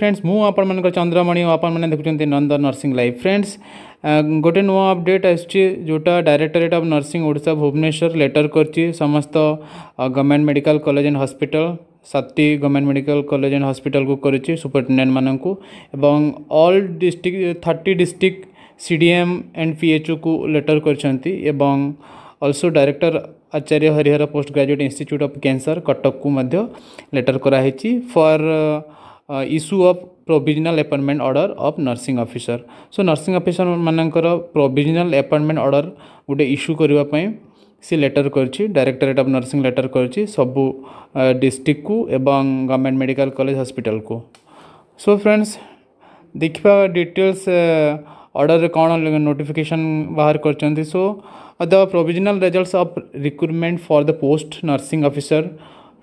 Friends ମୁଁ ଆପଣମାନଙ୍କର ଚନ୍ଦ୍ରମଣି ଓ ଆପଣମାନେ ଦେଖୁଛନ୍ତି ନନ୍ଦ ନର୍ସିଂ ଲାଇଭ୍ ଫ୍ରେଣ୍ଡସ୍ ଗୋଟେ ନୂଆ ଅପଡ଼େଟ୍ ଆସିଛି ଯେଉଁଟା directorate of nursing Odisha Bhubaneswar letter କରିଛି। ସମସ୍ତ government medical college and hospital ସାତଟି ଗଭର୍ଣ୍ଣମେଣ୍ଟ ମେଡ଼ିକାଲ କଲେଜ ଆଣ୍ଡ ହସ୍ପିଟାଲକୁ କରିଛି ସୁପରିଟେଣ୍ଡେଣ୍ଟମାନଙ୍କୁ ଏବଂ all district thirty district C D M and P H ଓକୁ letter କରିଛନ୍ତି। ଏବଂ also director Acharya Harihar post graduate institute of cancer କଟକକୁ ମଧ୍ୟ ଲେଟର୍ କରାହେଇଛି। For issue of provisional appointment order of nursing officer so nursing officer ମାନଙ୍କର provisional appointment order ଗୋଟେ issue କରିବା ପାଇଁ ସେ ଲେଟର୍ କରିଛି ଡାଇରେକ୍ଟୋରେଟ୍ ଅଫ୍ ନର୍ସିଂ ଲେଟର୍ କରିଛି ସବୁ ଡିଷ୍ଟ୍ରିକ୍ଟକୁ ଏବଂ ଗଭର୍ଣ୍ଣମେଣ୍ଟ ମେଡ଼ିକାଲ କଲେଜ ହସ୍ପିଟାଲକୁ ସୋ ଫ୍ରେଣ୍ଡସ୍ ଦେଖିବା ଡିଟେଲ୍ସ ଅର୍ଡ଼ରରେ କ'ଣ ନୋଟିଫିକେସନ୍ ବାହାର କରିଛନ୍ତି so the provisional results of recruitment for the post nursing officer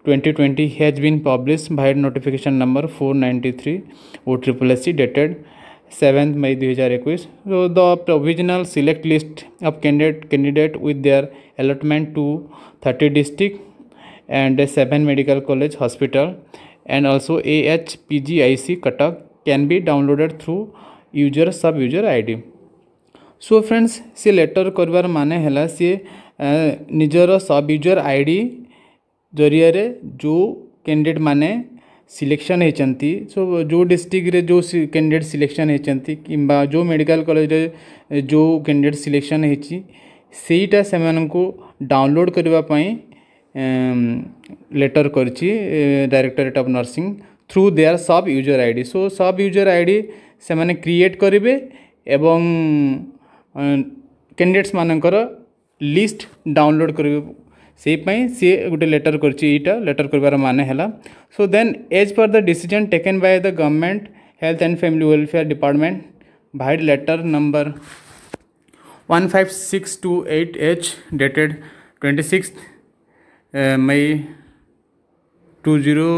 2020 has been published by notification number 493 OSSC dated 7th May 2021. So the provisional select list of candidate candidate with their allotment to 30 district and 7 medical college hospital and also AHPGIC Cuttack can be downloaded through user sub user ID. So friends C letter करवार माने हैला सी निजर सब user ID ଜରିଆରେ ଯେଉଁ candidate ମାନେ selection ହେଇଛନ୍ତି show ଯେଉଁ ଡିଷ୍ଟ୍ରିକ୍ଟରେ ଯେଉଁ କ୍ୟାଣ୍ଡିଡ଼େଟ୍ ସିଲେକ୍ସନ୍ ହେଇଛନ୍ତି କିମ୍ବା ଯେଉଁ ମେଡ଼ିକାଲ କଲେଜରେ ଯେଉଁ କ୍ୟାଣ୍ଡିଡ଼େଟ୍ ସିଲେକ୍ସନ୍ ହେଇଛି ସେଇଟା ସେମାନଙ୍କୁ ଡାଉନଲୋଡ଼୍ କରିବା ପାଇଁ ଲେଟର୍ କରିଛି directorate of nursing through their sub user I D so sub user I D ସେମାନେ କ୍ରିଏଟ୍ କରିବେ ଏବଂ କ୍ୟାଣ୍ଡିଡ଼େଟ୍ସ ମାନଙ୍କର ଲିଷ୍ଟ ଡାଉନଲୋଡ଼୍ କରିବେ से सी गोटे लेटर करा लेटर कर मान है so then as per the decision taken by the government health and family welfare department vide letter number one five six two eight H dated twenty six May two zero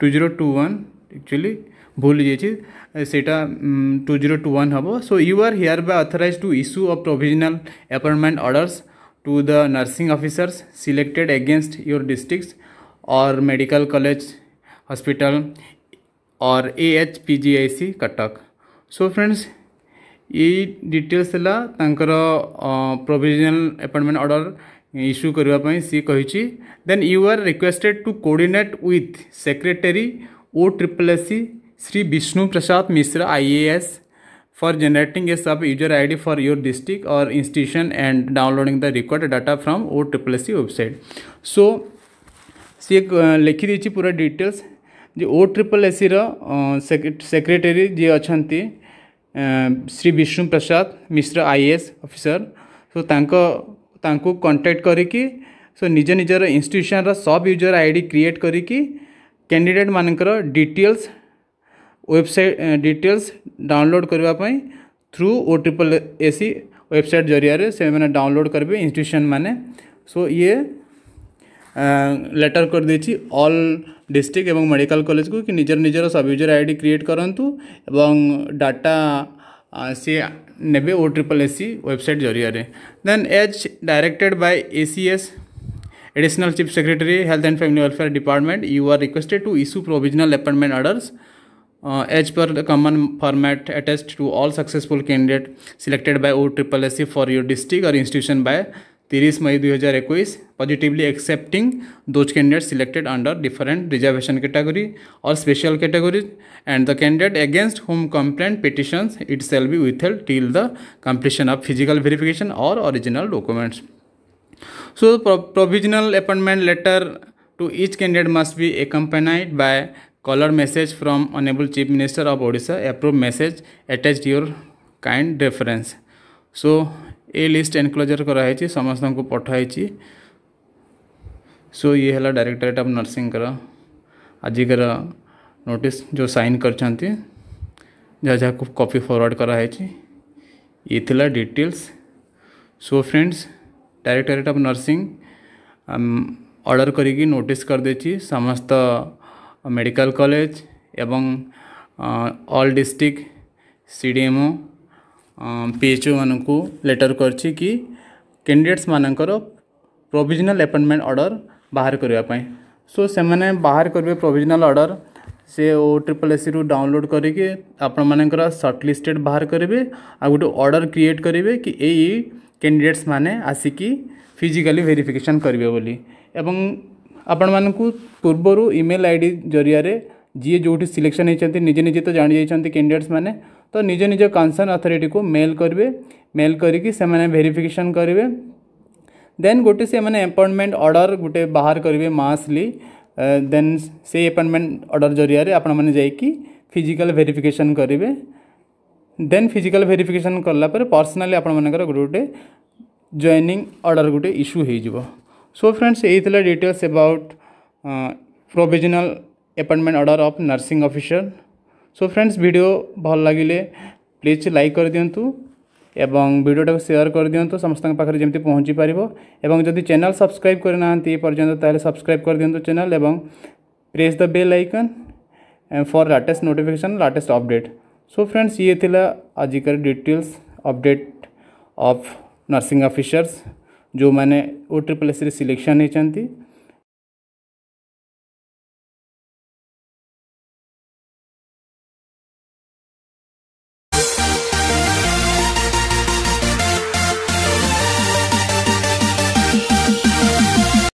two zero two one actually भूल जाइए सेटा two zero two one हम so you are hereby authorized to issue a provisional appointment orders to the nursing officers selected against your districts or medical college, hospital, or AHPGIC H P G I Cuttack so friends यही details है तर provisional appointment order issue करने सी कही then you are requested to coordinate with secretary O triple S C Shri Vishnu Prasad Mishra I A S for generating a sub user id for your district or institution and downloading the required data from OSSC website. So सी लिखी पूरा details जे O triple S रो secretary ji अछंती Shri Vishnu Prasad, Mishra IAS officer so तांको तांको contact करिकी सो निज निजर इंस्टीट्यूशन रो सब यूज़र आईडी क्रिएट करिकी कैंडिडेट मानकर डिटेल्स वेबसाइट डिटेल्स डाउनलोड करने through O triple A C website ज़रिया से मैंने डाउनलोड करेंगे इंस्टीट्यूशन मैंने। सो ये लेटर कर देछि ऑल डिस्ट्रिक्ट एवं मेडिकल कॉलेज को कि निजर निजर सब यूज़र आईडी क्रिएट करंतु एवं डाटा सी नेबे O triple S C website ज़रिया then as directed by A C S additional chief secretary health and family welfare department you are requested to issue provisional appointment orders Uh, per the common format attached to all successful candidate selected by OSSC for your district or institution by 30 May 2021, positively accepting those candidates selected under different reservation category or special category and the candidate against whom complaint petitions it shall be withheld till the completion of physical verification or original documents. So, provisional appointment letter to each candidate must be accompanied by color message from honorable chief minister of odisha, approve message attached your kind reference. So a list enclosure कराई समस्त को पठाई सो ये है directorate of nursing आजिकर notice जो sign कर कॉपी फॉरवर्ड कराई ये थिला details so friends directorate of nursing order करी नोटिस कर देची समस्त मेडिकल कॉलेज एवं ऑल डिस्ट्रिक्ट सीडीएमओ ପିଏଚ୍ଓ ମାନଙ୍କୁ ଲେଟର୍ କରିଛି କି କ୍ୟାଣ୍ଡିଡେଟ୍ସ ମାନଙ୍କର ପ୍ରୋଭିଜନାଲ୍ ଆପଏଣ୍ଟମେଣ୍ଟ ଅର୍ଡ଼ର ବାହାର କରିବା ପାଇଁ ସୋ ସେମାନେ ବାହାର କରିବେ ପ୍ରୋଭିଜନାଲ୍ ଅର୍ଡ଼ର ସେ ଓ ଟ୍ରିପଲ୍ ଏସ୍ସିରୁ ଡାଉନଲୋଡ଼୍ କରିକି ଆପଣମାନଙ୍କର ସର୍ଟ ଲିଷ୍ଟେଡ଼ ବାହାର କରିବେ ଆଉ ଗୋଟେ ଅର୍ଡ଼ର କ୍ରିଏଟ୍ କରିବେ କି ଏଇ କ୍ୟାଣ୍ଡିଡେଟ୍ସ ମାନେ ଆସିକି ଫିଜିକାଲି ଭେରିଫିକେସନ୍ କରିବେ ବୋଲି ଏବଂ ଆପଣମାନଙ୍କୁ ପୂର୍ବରୁ ଇମେଲ୍ ଆଇ ଡ଼ି ଜରିଆରେ ଯିଏ ଯେଉଁଠି ସିଲେକ୍ସନ୍ ହେଇଛନ୍ତି ନିଜେ ନିଜେ ତ ଜାଣିଯାଇଛନ୍ତି କ୍ୟାଣ୍ଡିଡେଟ୍ସ ମାନେ ତ ନିଜ ନିଜ କନସର୍ନ ଅଥରିଟିକୁ ମେଲ୍ କରିବେ ମେଲ୍ କରିକି ସେମାନେ ଭେରିଫିକେସନ୍ କରିବେ ଦେନ୍ ଗୋଟେ ସେମାନେ ଆପଏଣ୍ଟମେଣ୍ଟ ଅର୍ଡ଼ର ଗୋଟେ ବାହାର କରିବେ ମାସଲି ଦେନ୍ ସେଇ ଆପଏଣ୍ଟମେଣ୍ଟ ଅର୍ଡ଼ର ଜରିଆରେ ଆପଣମାନେ ଯାଇକି ଫିଜିକାଲ୍ ଭେରିଫିକେସନ୍ କରିବେ ଦେନ୍ ଫିଜିକାଲ୍ ଭେରିଫିକେସନ୍ କଲା ପରେ ପର୍ସନାଲି ଆପଣମାନଙ୍କର ଗୋଟେ ଗୋଟେ ଜଏନିଂ ଅର୍ଡ଼ର ଗୋଟେ ଇସ୍ୟୁ ହେଇଯିବ ସୋ ଫ୍ରେଣ୍ଡସ୍ ଏଇ ଥିଲା details about provisional appointment order of nursing officer so friends video ଭଲ ଲାଗିଲେ ପ୍ଲିଜ୍ ଲାଇକ୍ କରିଦିଅନ୍ତୁ ଏବଂ ଭିଡ଼ିଓଟାକୁ ସେୟାର କରିଦିଅନ୍ତୁ ସମସ୍ତଙ୍କ ପାଖରେ ଯେମିତି ପହଞ୍ଚିପାରିବ ଏବଂ ଯଦି ଚ୍ୟାନେଲ୍ ସବସ୍କ୍ରାଇବ୍ କରିନାହାନ୍ତି ଏ ପର୍ଯ୍ୟନ୍ତ ତାହେଲେ ସବସ୍କ୍ରାଇବ୍ କରିଦିଅନ୍ତୁ ଚ୍ୟାନେଲ୍ ଏବଂ press the bell icon for latest notification latest update so friends ଇଏ ଥିଲା ଆଜିକାର details update of nursing officers ଯେଉଁମାନେ ଓ ଟ୍ରିପଲ୍ ଏସ୍ରେ ସିଲେକ୍ସନ୍ ହେଇଛନ୍ତି